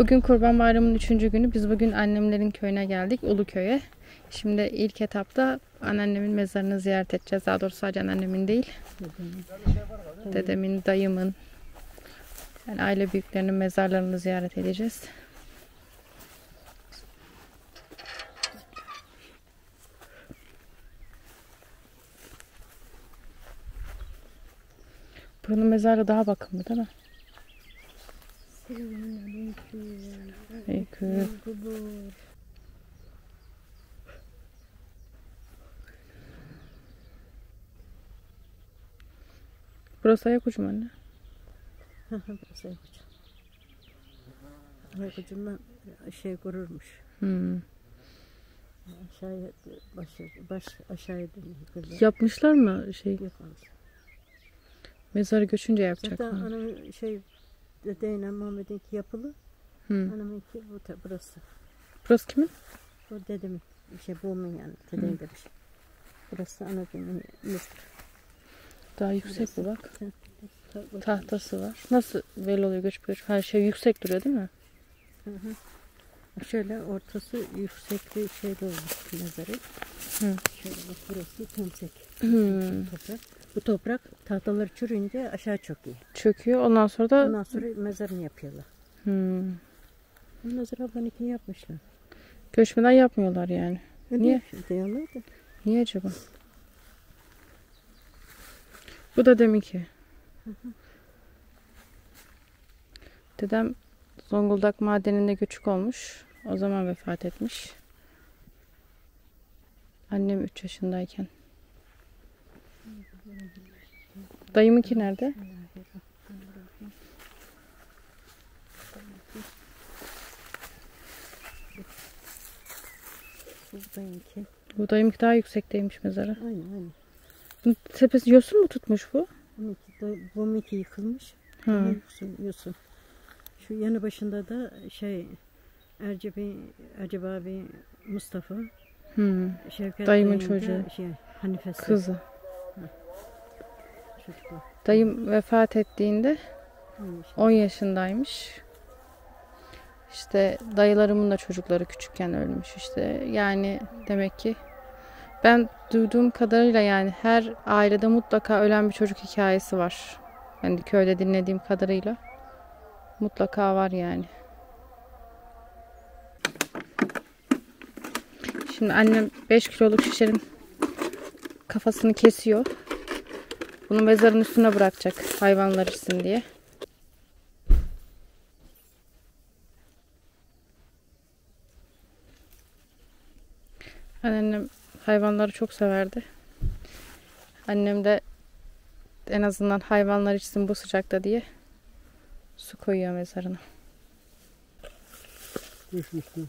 Bugün Kurban Bayramı'nın üçüncü günü. Biz bugün annemlerin köyüne geldik. Uluköy'e. Şimdi ilk etapta anneannemin mezarını ziyaret edeceğiz. Daha doğrusu sadece anneannemin değil. Dedemin, dayımın, yani aile büyüklerinin mezarlarını ziyaret edeceğiz. Buranın mezarı daha bakımlı değil mi? Aleyküm. Burası ayak ucu mu anne? Burası ayak ucu. Ayak ucundan şey kururmuş. Hmm. Aşağıya baş, baş aşağıya dönüyor. Yapmışlar mı şey? Yapmaz. Mezarı göçünce yapacak Zaten mı? anamın şey dedeyle Muhammed'inki yapılı. Hmm. Anamınki bu ta- burası. Burası kimin? Bu dedemin. Şey babamın yani. Dedem demiş. Burası anacığımın mısır. Daha yüksek bu bak. Ta- bak- Tahtası var. Nasıl belli oluyor göç göç? Her şey yüksek duruyor değil mi? Hı hı. Şöyle ortası yüksek bir şey olmuş mezarı. Hı. Şöyle bak burası tümsek Hmm. toprak. Bu toprak tahtaları çürüyünce aşağı çöküyor. Çöküyor. Ondan sonra da Ondan sonra mezarını yapıyorlar. hmm. Mezar ablanınkini yapmışlar. göçmeden yapmıyorlar yani. Öyle Niye? Diyorlar da. Niye acaba? Bu da deminki. Dedem Zonguldak madeninde göçük olmuş. O zaman vefat etmiş. Annem 3 yaşındayken. Dayımınki nerede? Buradayınki. Bu dayımınki daha yüksekteymiş mezarı. Aynen aynen. Bunun tepesi yosun mu tutmuş bu? Bununki bununki yıkılmış. Hı. Yosun, yosun. Şu yanı başında da şey Ercebi, Ercep abi Mustafa, Hı. Şevket Dayımın çocuğu. Şey, Hanifesi. Kızı. Çocuklar. Dayım vefat ettiğinde Aynı şey. 10 yaşındaymış. İşte dayılarımın da çocukları küçükken ölmüş işte. Yani demek ki ben duyduğum kadarıyla yani her ailede mutlaka ölen bir çocuk hikayesi var. Yani köyde dinlediğim kadarıyla mutlaka var yani. Şimdi annem 5 kiloluk şişenin kafasını kesiyor. Bunu mezarın üstüne bırakacak hayvanlar içsin diye. Annem hayvanları çok severdi. Annem de en azından hayvanlar içsin bu sıcakta diye su koyuyor mezarına. Düşmüştü.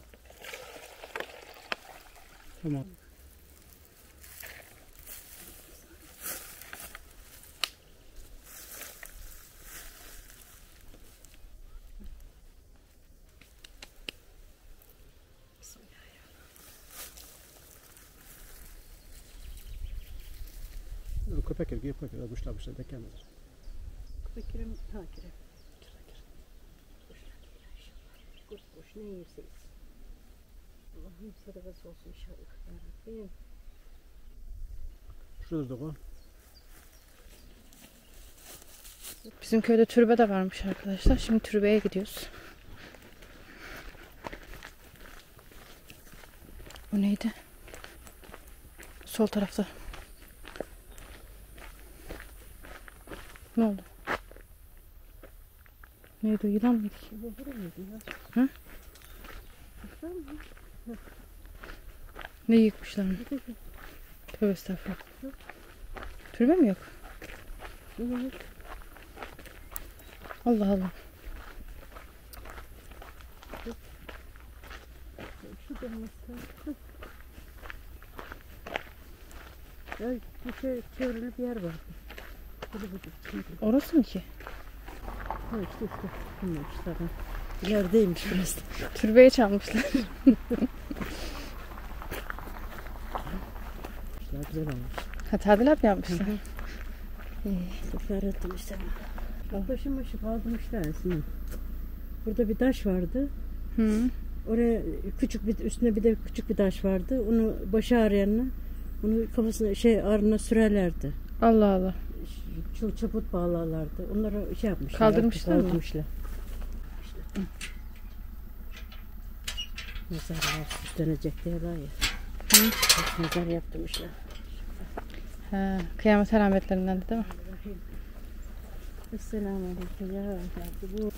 Tamam. O köpekler gibi köpekler kuşlamışlar da gelmez. Bekir'im takire. Kuş kuş ne yerseniz. Allah'ım sadakası olsun inşallah. Ya Rabbim. Şurada da var. Bizim köyde türbe de varmış arkadaşlar. Şimdi türbeye gidiyoruz. O neydi? Sol tarafta. Ne oldu? Neydi o yılan mıydı? Mı? Ne yıkmışlar mı? Tövbe estağfurullah. Türbe mi yok? Allah Allah. Şu bir şey çevrili bir yer var. Orası mı ki? Ha işte işte. Bunlar işte. Yerdeymiş burası. Türbeye çalmışlar. Daha güzel olmuş. Ha tadilat mı yapmışlar? Sefer ettim işte. Başı kaldım işte aslında. Burada bir taş vardı. Hı. Oraya küçük bir üstüne bir de küçük bir taş vardı. Onu başı ağrıyanına onu kafasına şey ağrına sürerlerdi. Allah Allah. Çıl çaput bağlarlardı. Onları şey yapmışlar. Kaldırmışlar mı? Kaldırmışlar. İşte. Mezarlar süslenecek diyorlar ya. Hı. Mezar yaptırmışlar. Ha, kıyamet alametlerinden de değil mi? Esselamu Aleyküm ya Rabbi.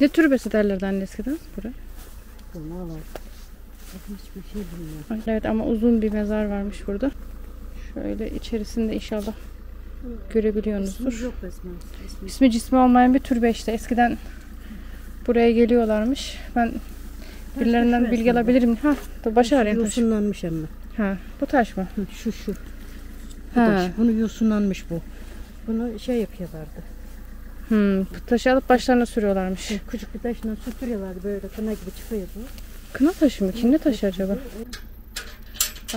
Ne türbesi derlerdi anne eskiden buraya? Ben hiçbir şey bilmiyorum. Evet ama uzun bir mezar varmış burada. Şöyle içerisinde inşallah görebiliyorsunuzdur. İsmi yok resmen. İsmi İsmi cismi olmayan bir türbe işte. Eskiden buraya geliyorlarmış. Ben birilerinden bilgi resmen. alabilirim. Ha, dur başı taş. Yosunlanmış ama. Ha, bu taş mı? Hı, Şu şu. Bu Ha. taş. Bunu yosunlanmış bu. Bunu şey yapıyorlardı. Hmm, bu taşı alıp başlarına sürüyorlarmış. Küçük bir taşla süpürüyorlardı böyle kına gibi çıkıyordu. Kına taşı mı? Kim ne taşı acaba?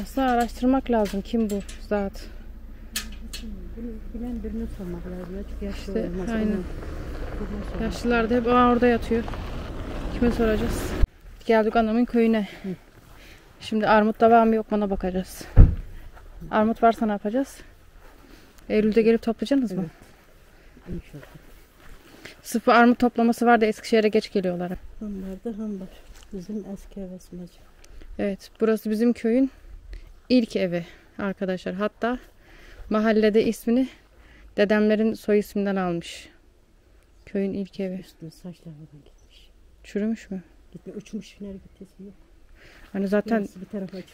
Aslında araştırmak lazım. Kim bu zat? Bilen birine sormak lazım. Çünkü yaşlı İşte, olmaz. aynen. Yaşlılar da hep Aa, orada yatıyor. Kime soracağız? Geldik anamın köyüne. Şimdi armut da var mı yok mu ona bakacağız. Armut varsa ne yapacağız? Eylül'de gelip toplayacaksınız mı? Evet. İnşallah. Sırf armut toplaması var da Eskişehir'e geç geliyorlar. hep. Hambarda hambar. Bizim eski hevesmacı. Evet burası bizim köyün ilk evi arkadaşlar. Hatta mahallede ismini dedemlerin soy isminden almış. Köyün ilk evi. Üstüne saçlar falan gitmiş. Çürümüş mü? Gitme uçmuş. Nereye gittiyse yok. Hani zaten.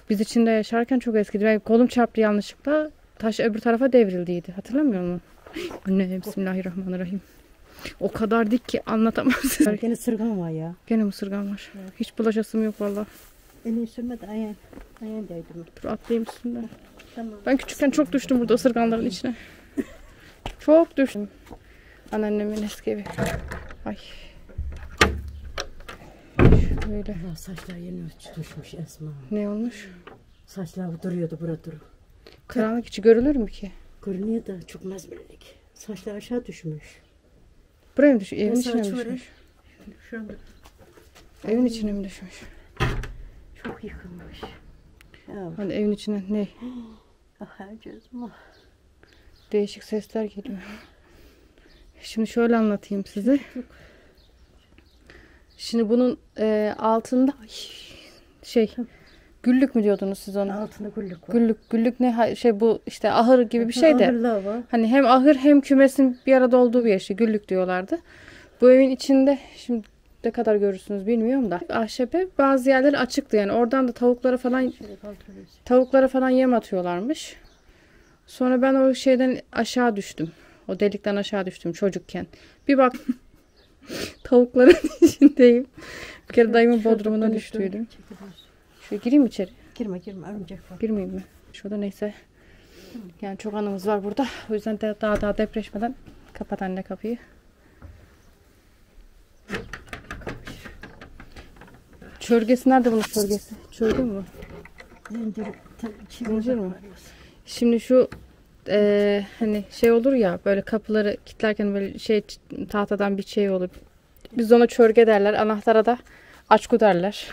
Biz içinde yaşarken çok eskidi. Ben kolum çarptı yanlışlıkla. Taş öbür tarafa devrildiydi. Hatırlamıyor musun? Anne bismillahirrahmanirrahim. O kadar dik ki anlatamam size. Gene sırgan var ya. Gene mısırgan var. Hiç bulaşasım yok valla. Elini sürmedi ayağın. Ayağın değdi mi? Dur atlayayım üstünden. Tamam. Ben küçükken çok düştüm burada ısırganların içine. Çok düştüm. Anneannemin eski evi. Ay. Şöyle. Allah saçlar yeni düşmüş Esma. Ne olmuş? Saçlar duruyordu burada durup. Karanlık içi görülür mü ki? Görünüyor da çok mezbirlik. Saçlar aşağı düşmüş. Buraya mı düşmüş? Evin içine mi düşmüş? Şu anda Evin içine mi düşmüş? Çok yıkılmış. Ya, Hani evin içine ne? ah gözüm ah. Değişik sesler geliyor. Şimdi şöyle anlatayım size. Şimdi bunun e, altında Ay, şey güllük mü diyordunuz siz ona? Altında güllük var. Güllük güllük ne şey bu işte ahır gibi bir şey de. Var. Hani hem ahır hem kümesin bir arada olduğu bir yer işte güllük diyorlardı. Bu evin içinde şimdi ne kadar görürsünüz bilmiyorum da ahşebe bazı yerleri açıktı yani oradan da tavuklara falan kaldırıyoruz. Tavuklara falan yem atıyorlarmış. Sonra ben o şeyden aşağı düştüm. O delikten aşağı düştüm çocukken. Bir bak tavukların içindeyim. Bir kere dayımın bodrumuna düştüydüm. Şöyle gireyim içeri. Girme girme örümcek var. Girmeyeyim mi? Şurada neyse. Yani çok anımız var burada. O yüzden de daha daha depreşmeden kapat anne kapıyı. Çörgesi nerede bunun çörgesi? Çörgü mü? Zincir, Zincir mi? Şimdi şu eee, hani şey olur ya böyle kapıları kilitlerken böyle şey tahtadan bir şey olur. Biz ona çörge derler. Anahtara da açku derler.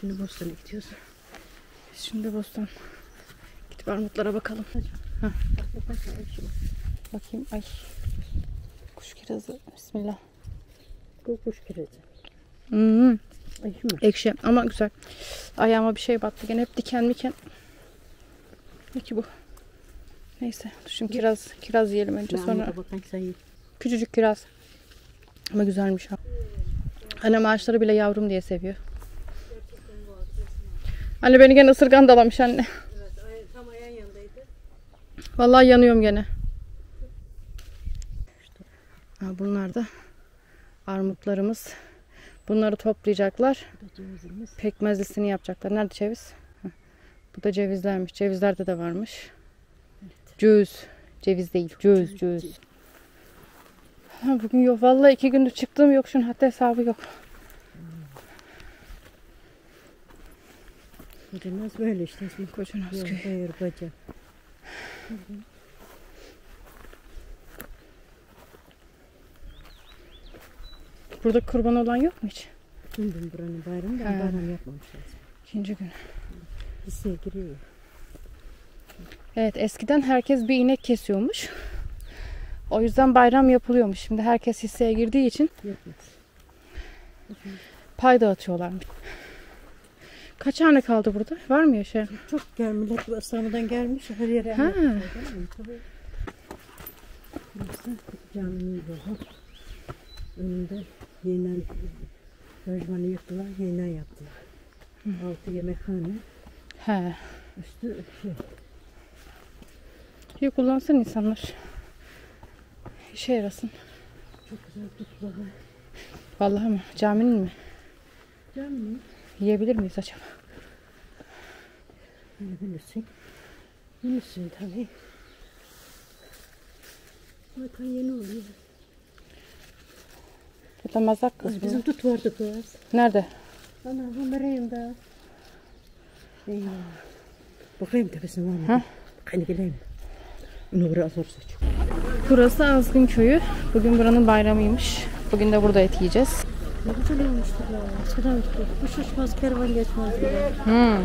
Şimdi bostana gidiyoruz. Şimdi bostan. Gidip armutlara bakalım. Bakayım. Ay. Kuş kirazı. Bismillah. Bu kuş kireci. Hmm, mi? ekşi ama güzel. Ayağıma bir şey battı. Gene hep diken miken. Ne ki bu? Neyse. Şimdi kiraz, kiraz yiyelim önce Ne sonra. Küçücük kiraz. Ama güzelmiş ha. Annem ağaçları bile yavrum diye seviyor. Anne beni gene ısırgan dalamış anne. Tam ayağın yanındaydı. Vallahi yanıyorum gene. Ha, bunlar da armutlarımız. Bunları toplayacaklar. Pekmezlisini yapacaklar. Nerede ceviz? Heh. Bu da cevizlermiş. Cevizlerde de varmış. Cüz. Ceviz değil. Cüz, cüz. Bugün yok. Vallahi iki gündür çıktığım yok. Şunun hatta hesabı yok. Kocanaz böyle işte. Kocanaz köy. Hayır baca. Burada kurban olan yok mu hiç? Dün dün buranın bayramı da bayram yapmamışlar. İkinci gün. Hisseye giriyor. Evet eskiden herkes bir inek kesiyormuş. O yüzden bayram yapılıyormuş. Şimdi herkes hisseye girdiği için pay dağıtıyorlarmış. Kaç hane kaldı burada? Var mı yaşayan? Çok gel millet bu İstanbul'dan gelmiş her yere. Ha. Yolu. Önünde yeniden lojmanı yıktılar, yeniden yaptılar. Altı yemekhane, He. üstü şey. İyi kullansın insanlar. İşe yarasın. Çok güzel tutmalı. Vallahi mi? Caminin mi? Cami Yiyebilir miyiz acaba? Öyle bilirsin. Bilirsin tabii. Zaten yeni oluyor. Burada mazak kız. Kız bizim tut vardı kız. Nerede? Ana bu nereyim da? Eyvah. Bakayım tepesine var mı? Ha? Bakayım geleyim. Onu buraya zor seç. Burası Azgın Köyü. Bugün buranın bayramıymış. Bugün de burada et yiyeceğiz. Ne güzel olmuştur ya. Eskiden uçmaz, kervan geçmez. Hmm.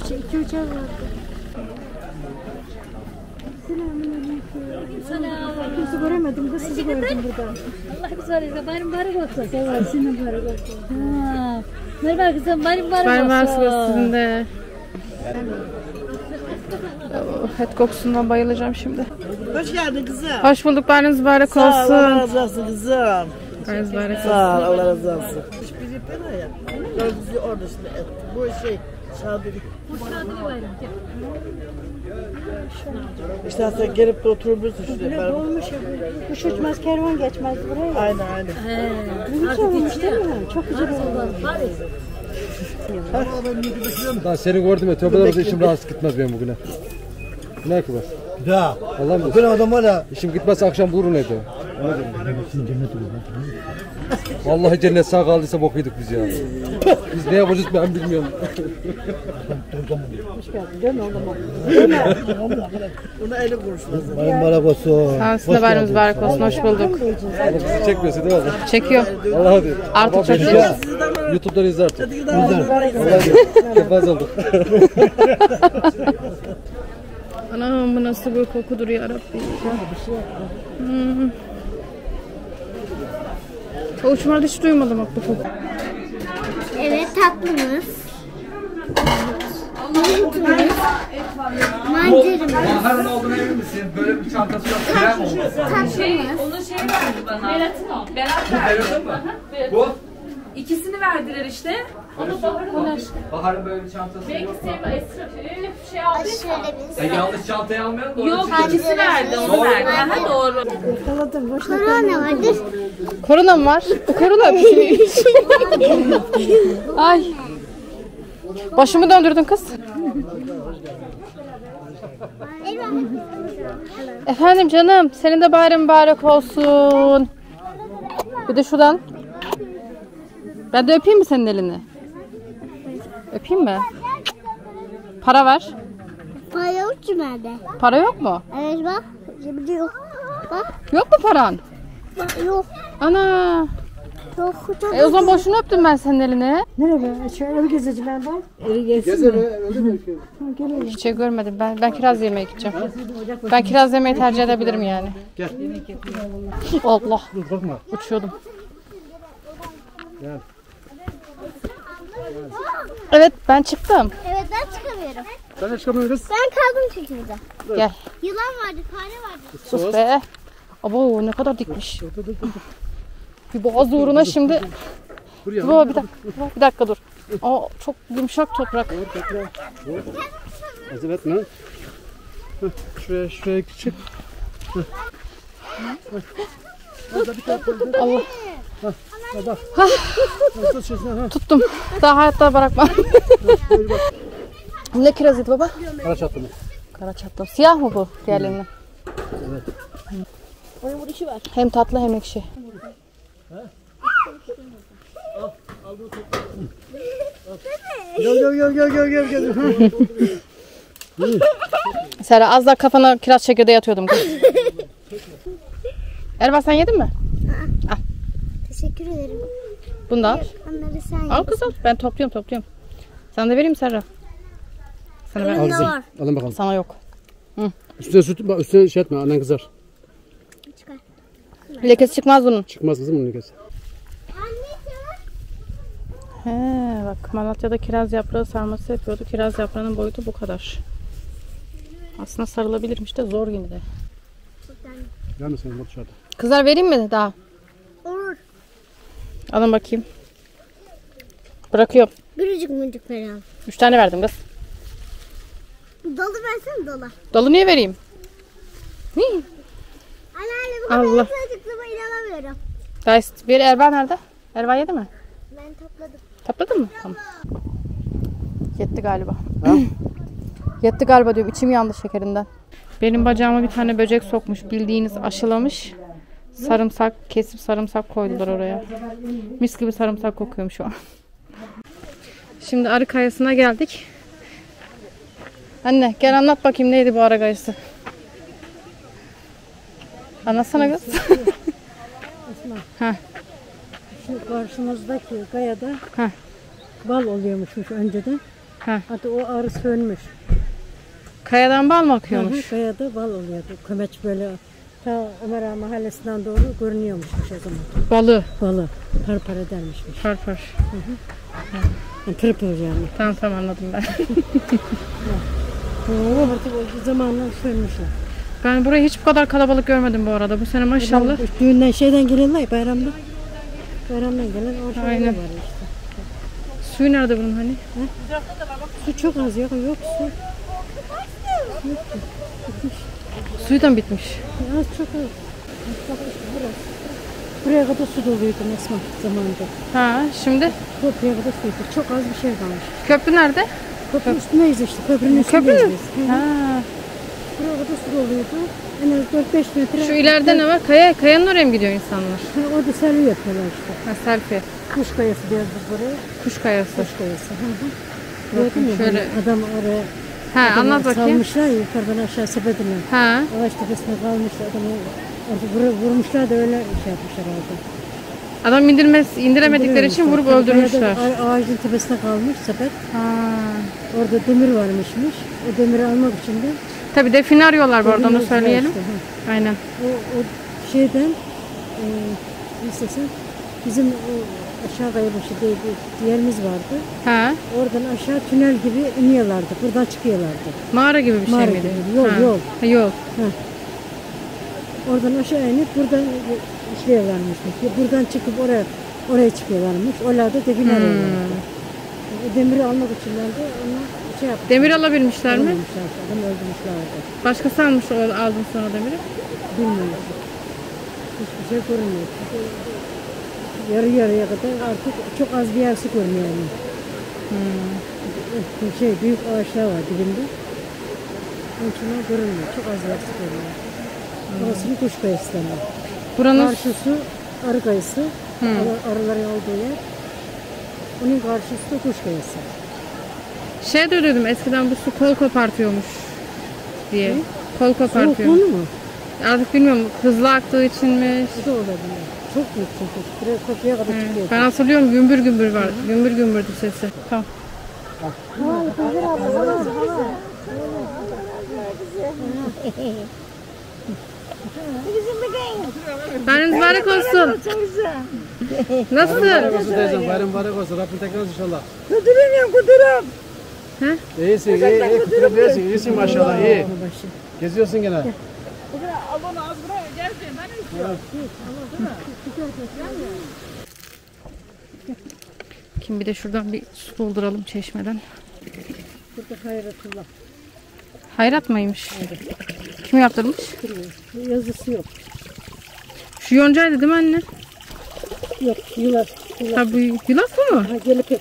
İçi iki uçak vardı. Selamünaleyküm. Kimse göremedim de sizi gördüm burada. Allah güzel etsin. Bayram mübarek olsun. Sağ ol. Senin mübarek olsun. Ha. Merhaba kızım. Bayram mübarek olsun. Bayram varsınız sizin de. Et kokusundan bayılacağım şimdi. Hoş geldin kızım. Hoş bulduk. Bayramınız mübarek Sağ ol, Allah olsun. razı olsun kızım. Bayramınız mübarek olsun. Sağ ol, Allah razı olsun. Hiçbiri bana ya. Ben bizi orada şimdi et. Bu şey, şadırlık. İşte sen gelip de oturabilirsin şuraya. Ben... Olmuş ya. Kuş uçmaz, kervan geçmez buraya. Aynen aynen. Ne güzel olmuş değil mi? Çok güzel olmuş. Daha seni gördüm ya tövbeler olsun işim rahatsız gitmez benim bugüne. Ne ki var? Ya Allah'ım bugün adam var ya işim gitmezse akşam bulurum evde. Vallahi cennet sağ kaldıysa bok yedik biz ya. Biz ne yapacağız ben bilmiyorum. Ona eli kuruşlasın. bayım barak olsun. Sağ olsun. Hoş bulduk. Bizi çekmesin değil mi? Çekiyor. Allah hadi. Artık iyi. YouTube'dan izler artık. Kefaz olduk. Anam bu nasıl bir kokudur ya Rabbi. Hmm. O uçmalarda hiç duymadım bak bu koku. Evet tatlımız. Nohutumuz. Mancarımız. Baharın olduğuna emin misin? Böyle bir çantası yok. Krem oldu. Tatlımız. Onun şeyi verdi bana. Berat'ın o. Berat verdi. Verirsin mi? Bu? İkisini verdiler işte. Baharın böyle bir çantası yok. Sevma Esra üf, şey aldı. Şöyle biz. Sen yanlış çantayı almayalım da Yok ikisi verdi onu verdi. Aha doğru. Korona vardır. Korona mı var? Korona öpüşüymüş. Ay. Başımı döndürdün kız. Efendim canım, senin de bayram mübarek olsun. Bir de şuradan. Ben de öpeyim mi senin elini? Öpeyim mi? Para ver. Para yok ki bende. Para yok mu? Evet bak. Şimdi yok. Bak. Yok mu paran? Bak yok. Ana. Yok. Çok E o zaman boşuna öptüm ben senin elini. Nereye be? Şöyle bir gezeceğim ben bak. Hiç şey görmedim. Ben ben kiraz yemeye gideceğim. Ben kiraz yemeyi tercih edebilirim yani. Gel. Allah. Dur korkma. Uçuyordum. Evet ben çıktım. Evet ben çıkamıyorum. Sen de çıkamıyoruz. Ben kaldım çünkü burada. Gel. Yılan vardı, fare vardı. Sus be. Abo ne kadar dikmiş. Bir boğaz uğruna şimdi. Dur ya. Dur baba bir dakika. Bir dakika dur. Aa, çok yumuşak toprak. Acele etme. Şuraya şuraya çık. Allah Tut şurasına. Ha. tuttum. Daha hayatta bırakmam. ne kirazıydı baba? Kara çatlı mı? Kara çatlak. Siyah mı bu diğerlerinden? Hem tatlı hem ekşi. Gel gel gel gel gel gel gel. Ha. Sera az daha kafana kiraz çekirdeği atıyordum kız. Erva sen yedin mi? Teşekkür ederim. Bunu da al. Onları sen Al kız al. Ben topluyorum topluyorum. Sana da vereyim Serra. Sana de Al var. kızım. Alın bakalım. Sana yok. Üstüne süt, bak üstüne şey etme annen kızar. Lekesi çıkmaz bunun. Çıkmaz kızım bunun lekesi. He bak Malatya'da kiraz yaprağı sarması yapıyordu. Kiraz yaprağının boyutu bu kadar. Aslında sarılabilirmiş de zor yine de. Gelmesin bu dışarıda. Kızlar vereyim mi daha? Olur. Alın bakayım. Bırakıyorum. Biricik mıcık falan. Üç tane verdim kız. Dolu versene dolu. Dolu niye vereyim? Hii. Anneanne bu kadar Allah. çocukluğuma inanamıyorum. Guys, bir Erva nerede? Erva yedi mi? Ben topladım. Topladın mı? Tamam. Yetti galiba. Yetti galiba diyorum. İçim yandı şekerinden. Benim bacağıma bir tane böcek sokmuş. Bildiğiniz aşılamış. Sarımsak kesip sarımsak koydular oraya. Mis gibi sarımsak kokuyorum şu an. Şimdi arı kayasına geldik. Anne gel anlat bakayım neydi bu arı kayası? Anlatsana kız. Şu karşımızdaki kayada Heh. bal oluyormuşmuş önceden. Heh. Hatta o arı sönmüş. Kayadan bal mı Hı hı, akıyormuş? Kayada bal oluyordu. Kömeç böyle ta Ömer Ağa mahallesinden doğru görünüyormuşmuş o zaman. Balı. Balı. Par par edermişmiş. Par par. Yani pır pır yani. Tamam tamam anladım ben. Oo, artık o zamanla sönmüşler. Ben burayı hiç bu kadar kalabalık görmedim bu arada. Bu sene maşallah. Bu Düğünden şeyden geliyorlar ya bayramda. Bayramdan gelen o şeyler Aynen. var işte. Suyu nerede bunun hani? Su çok az yok yok su. Suyu da mı bitmiş? Az çok az. Buraya kadar su doluydu Esma zamanında. Ha şimdi Buraya kadar suydu. Çok az bir şey kalmış. köprü nerede? Köprü üstündeyiz işte. Köprünün Köprü üstündeyiz mü? biz. Ha. Buraya kadar su doluydu. En az 4-5 metre. Şu ileride ne var? Kaya, kayanın oraya mı gidiyor insanlar? Ha, Orada selvi yapıyorlar işte. Ha selfie. Kuş kayası diyoruz biz buraya. Kuş kayası. Kuş kayası. Hı hı. Mü? şöyle. Adam oraya Ha adamı anlat bakayım. salmışlar yukarıdan aşağı sepetine. Ha. Ağaç tepesine kalmışlar adamı. Vur- vurmuşlar da öyle şey yapmışlar orada. Adam indirmez, indiremedikleri için vurup öldürmüşler. Ağacın tepesine kalmış sepet. Ha. Orada demir varmışmış. O demiri almak için de Tabii define arıyorlar bu arada onu söyleyelim. işte, hı. Aynen. O, o şeyden e, nasılsın bizim o aşağı diye bir yerimiz vardı. Ha. Oradan aşağı tünel gibi iniyorlardı. Buradan çıkıyorlardı. Mağara gibi bir şey Mağara miydi? gibi, yol, ha. yol. Ha, yol. Oradan aşağı inip buradan işliyorlarmış. Buradan çıkıp oraya oraya çıkıyorlarmış. Oralarda define Hmm. O demiri almak için de onu şey yapmışlar. Demir alabilmişler mi? Alamamışlar. Adam öldürmüşlerdi. Başkası almış aldın sonra demiri. Bilmiyorum. Hiçbir şey görünmüyor. Yarı yarıya kadar artık çok az bir yer su görünüyor. Yani. Hmm. Şey büyük ağaçlar var dibinde. Onun için o görünmüyor. Çok az yer su görünüyor. Burasının kuş kayısı deniyor. Buranın Karşısı arı kayısı. Arı- Arıların olduğu yer. Onun karşısı da kuş kayısı. şey de duydum eskiden bu su kol kopartıyormuş diye. Kol Soğuk kopartıyor. konu mu? Artık bilmiyorum hızlı aktığı için mi? Bu da olabilir. Çok büyük çünkü. Buraya kapıya kadar çıkıyor. Ben hatırlıyorum gümbür gümbür var. Gümbür gümbürdü sesi. Tamam. Bayram mübarek olsun. Nasıl? Olsun teyzem bayram mübarek olsun. Rabbim tekrar inşallah. Kudurum kudurum. İyisin iyi iyi. Kuturum iyisin. İyisin maşallah iyi. Geziyorsun gene. Kim bir de şuradan bir su dolduralım çeşmeden. Burada hayratullah. Hayrat mıymış? Kim yaptırmış? Yazısı yok. Şu yoncaydı değil mi anne? Yok. Yulaf. Yulaf. Ha bu yulaf mu? Ha, gelepek.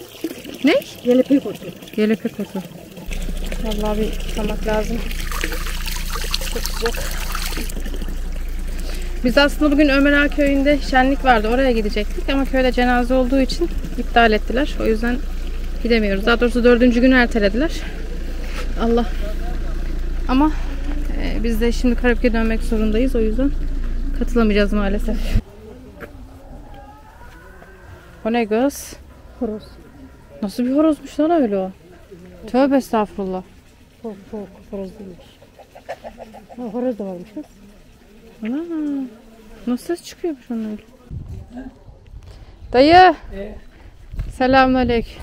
Ne? Gelepek otu. Gelepek otu. Vallahi bir tutamak lazım. Çok sıcak. Biz aslında bugün Ömer Ağa köyünde şenlik vardı. Oraya gidecektik ama köyde cenaze olduğu için iptal ettiler. O yüzden gidemiyoruz. Daha doğrusu dördüncü günü ertelediler. Allah. Ama e, biz de şimdi Karabük'e dönmek zorundayız. O yüzden katılamayacağız maalesef. O ne kız? Horoz. Nasıl bir horozmuş lan öyle o? Tövbe estağfurullah. Horoz değilmiş. Horoz da varmış kız. Ana. Nasıl ses çıkıyormuş onun öyle? Dayı. Selamünaleyküm.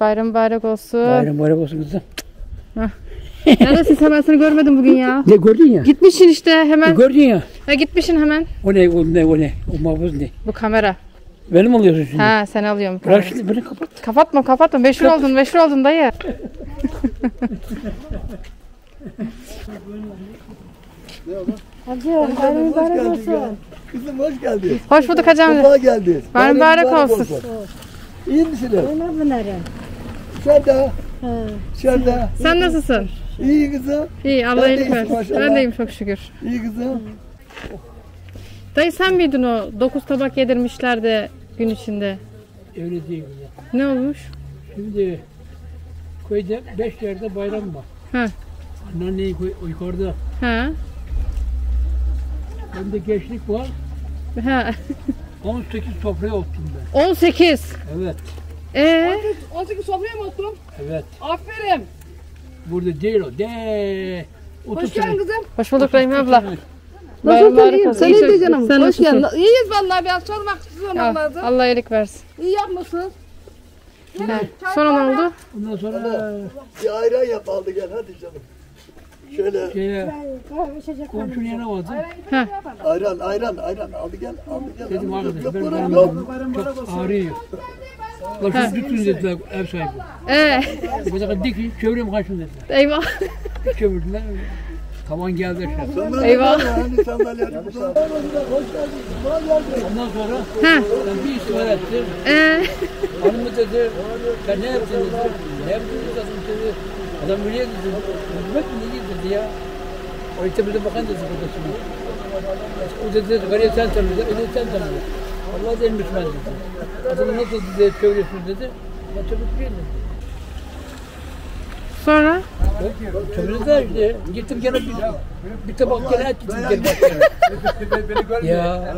Bayram mübarek olsun. Bayram bayram olsun kızım. Neredesin sen ben seni görmedim bugün ya. Ne gördün ya? Gitmişsin işte hemen. Gördün ya. Ha, gitmişsin hemen. O ne o ne o ne? O mahpus ne? Bu kamera. Benim alıyorsun şimdi. Ha sen alıyorum. Bırak şimdi beni kapat. Kapatma kapatma. Meşhur oldun meşhur oldun dayı. Hadi bayram mübarek olsun. Kızım hoş geldin. Hoş bulduk hacı amca. Sefa geldin. Bayram mübarek olsun. İyi misiniz? Öyle bunları. Sen de. Ha. Sen de. Sen nasılsın? İyi kızım. İyi Allah iyilik versin. Ben de iyiyim çok şükür. İyi kızım. Dayı sen miydin o dokuz tabak yedirmişler de gün içinde? Öyle değil. Ne olmuş? Şimdi köyde beş yerde bayram var. Ha. Anneanneyi koy, yukarıda. Ha. Bende gençlik var. Ha. 18 sofraya ottum ben. 18. Evet. Ee? 18 sofraya mı ottun? Evet. Aferin. Burada değil o. De. Hoş geldin kızım. Hoş bulduk Rahim abla. Nasılsın iyiyim? Sen İyi canım. Sen Hoş geldin. İyiyiz vallahi biraz sormak istiyorum Al, lazım. Allah iyilik versin. İyi yapmışsın. Ha. Sonra ne oldu? Ondan sonra Bir ayran yap aldı gel hadi canım. Şöyle şeye komşunun yanına vardım. ayran ayran ayran aldı gel aldı gel. Dedim arkadaş yok, ben yok. çok ağrıyor. Şu tutun dediler ev sahibi. Ee, Bacakı dik çevireyim kaçın dediler. eyvah. Çevirdiler. Tavan geldi aşağı. Eyvah. Hani sandalye. Ondan sonra Ha. ben bir istihbar ettim. Ee, Hanımı dedi, sen ne yaptın dedi. Ne yaptın dedi. Adam öyle dedi. Hizmet mi dedi bakan dedi burada şimdi. O dedi, gariye sen tanıdın, öyle sen tanıdın. Allah da emmiş ben dedi. Adamı nasıl dedi, söylüyorsun dedi. Ben çabuk değil dedi. sonra? Çömürüzler işte. Gittim gene bir, bir tabak gene et gittim başlayalım. Ya.